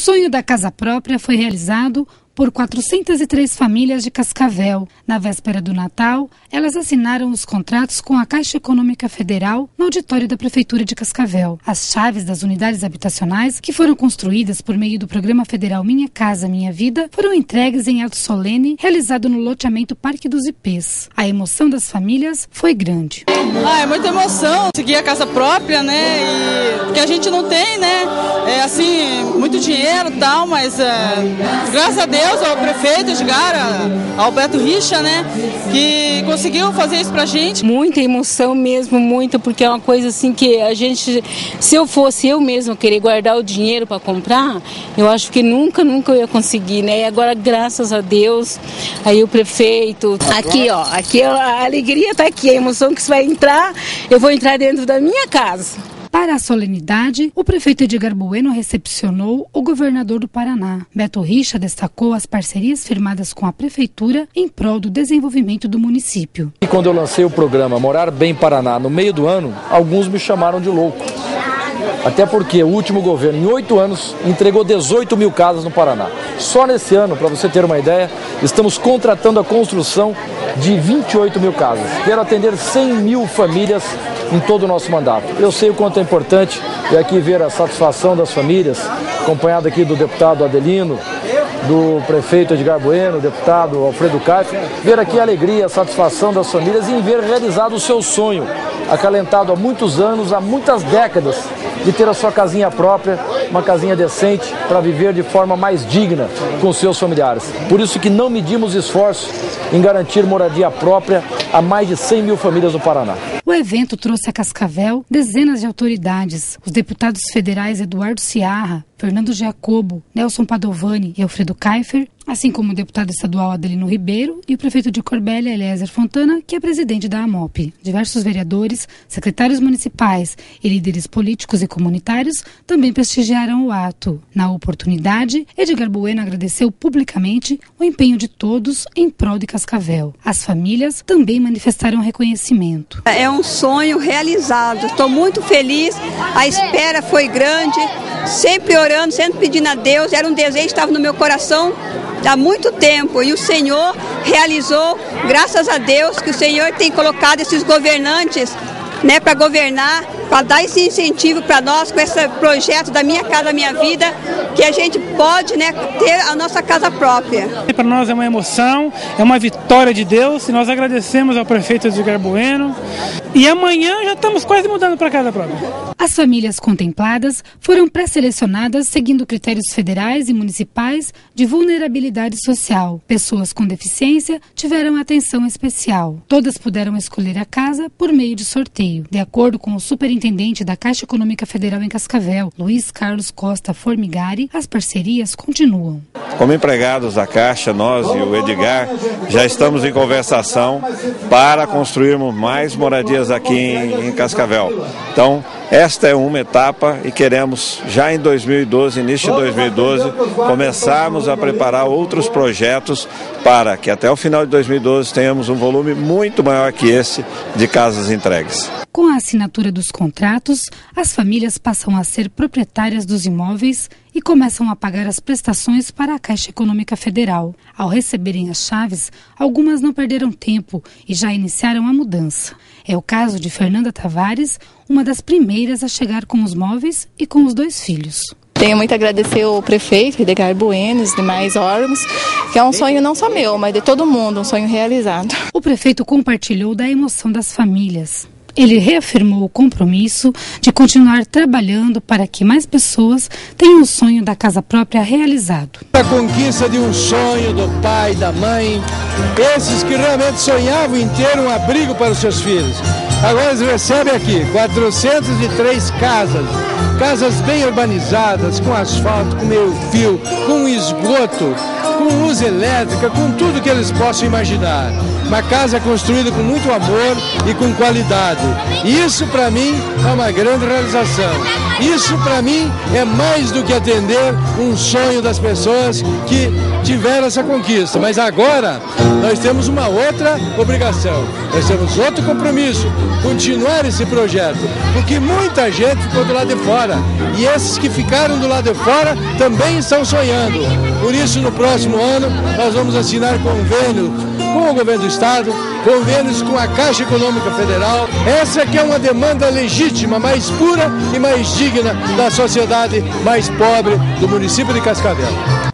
sonho da casa própria foi realizado por 403 famílias de Cascavel. Na véspera do Natal, elas assinaram os contratos com a Caixa Econômica Federal no auditório da Prefeitura de Cascavel. As chaves das unidades habitacionais, que foram construídas por meio do Programa Federal Minha Casa Minha Vida, foram entregues em ato solene realizado no loteamento Parque dos Ipês. A emoção das famílias foi grande. Ah, é muita emoção seguir a casa própria, né? E que a gente não tem, né? É assim, muito dinheiro e tal, mas é, graças a Deus ao prefeito Edgar, ao Beto Richa, né? Que conseguiu fazer isso pra gente. Muita emoção mesmo, muita, porque é uma coisa assim que a gente, se eu fosse eu mesma querer guardar o dinheiro para comprar, eu acho que nunca, nunca eu ia conseguir, né? E agora, graças a Deus, aí o prefeito, aqui ó, aqui a alegria tá aqui, a emoção que você vai entrar, eu vou entrar dentro da minha casa. Para a solenidade, o prefeito Edgar Bueno recepcionou o governador do Paraná. Beto Richa destacou as parcerias firmadas com a prefeitura em prol do desenvolvimento do município. E quando eu lancei o programa Morar Bem Paraná no meio do ano, alguns me chamaram de louco. Até porque o último governo, em oito anos, entregou 18 mil casas no Paraná. Só nesse ano, para você ter uma ideia, estamos contratando a construção de 28 mil casas. Quero atender 100 mil famílias em todo o nosso mandato. Eu sei o quanto é importante e aqui ver a satisfação das famílias, acompanhado aqui do deputado Adelino, do prefeito Edgar Bueno, deputado Alfredo Caif, ver aqui a alegria, a satisfação das famílias em ver realizado o seu sonho, acalentado há muitos anos, há muitas décadas, de ter a sua casinha própria, uma casinha decente para viver de forma mais digna com seus familiares. Por isso que não medimos esforço em garantir moradia própria a mais de 100 mil famílias do Paraná. O evento trouxe a Cascavel dezenas de autoridades. Os deputados federais Eduardo Ciarra, Fernando Giacobo, Nelson Padovani e Alfredo Kaifer assim como o deputado estadual Adelino Ribeiro e o prefeito de Corbélia, Eliezer Fontana, que é presidente da AMOP. Diversos vereadores, secretários municipais e líderes políticos e comunitários também prestigiaram o ato. Na oportunidade, Edgar Bueno agradeceu publicamente o empenho de todos em prol de Cascavel. As famílias também manifestaram reconhecimento. É um sonho realizado. Estou muito feliz. A espera foi grande, sempre orando, sempre pedindo a Deus. Era um desejo que estava no meu coração há muito tempo e o Senhor realizou, graças a Deus, que o Senhor tem colocado esses governantes né, para governar, para dar esse incentivo para nós com esse projeto da Minha Casa Minha Vida, que a gente pode né, ter a nossa casa própria. Para nós é uma emoção, é uma vitória de Deus e nós agradecemos ao prefeito Edgar Bueno. E amanhã já estamos quase mudando para casa própria. As famílias contempladas foram pré-selecionadas seguindo critérios federais e municipais de vulnerabilidade social. Pessoas com deficiência tiveram atenção especial. Todas puderam escolher a casa por meio de sorteio. De acordo com o superintendente da Caixa Econômica Federal em Cascavel, Luiz Carlos Costa Formigari, as parcerias continuam. Como empregados da Caixa, nós e o Edgar já estamos em conversação para construirmos mais moradias aqui em, Cascavel. Então, esta é uma etapa e queremos, já em 2012, início de 2012, começarmos a preparar outros projetos para que até o final de 2012 tenhamos um volume muito maior que esse de casas entregues. Com a assinatura dos contratos, as famílias passam a ser proprietárias dos imóveis e começam a pagar as prestações para a Caixa Econômica Federal. Ao receberem as chaves, algumas não perderam tempo e já iniciaram a mudança. É o caso de Fernanda Tavares, uma das primeiras a chegar com os móveis e com os dois filhos. Tenho muito a agradecer ao prefeito, Edgar Bueno, os demais órgãos, que é um sonho não só meu, mas de todo mundo, um sonho realizado. O prefeito compartilhou da emoção das famílias. Ele reafirmou o compromisso de continuar trabalhando para que mais pessoas tenham o sonho da casa própria realizado. A conquista de um sonho do pai, da mãe, esses que realmente sonhavam em ter um abrigo para os seus filhos. Agora eles recebem aqui 403 casas, casas bem urbanizadas, com asfalto, com meio fio, com esgoto, com luz elétrica, com tudo que eles possam imaginar. Uma casa construída com muito amor e com qualidade. Isso para mim é uma grande realização. Isso para mim é mais do que atender um sonho das pessoas que tiveram essa conquista. Mas agora nós temos uma outra obrigação, nós temos outro compromisso, continuar esse projeto, porque muita gente ficou do lado de fora e esses que ficaram do lado de fora também estão sonhando. Por isso, no próximo ano, nós vamos assinar convênio com o governo do estado, convênios com a Caixa Econômica Federal. Essa que é uma demanda legítima, mais pura e mais digna da sociedade mais pobre do município de Cascavel.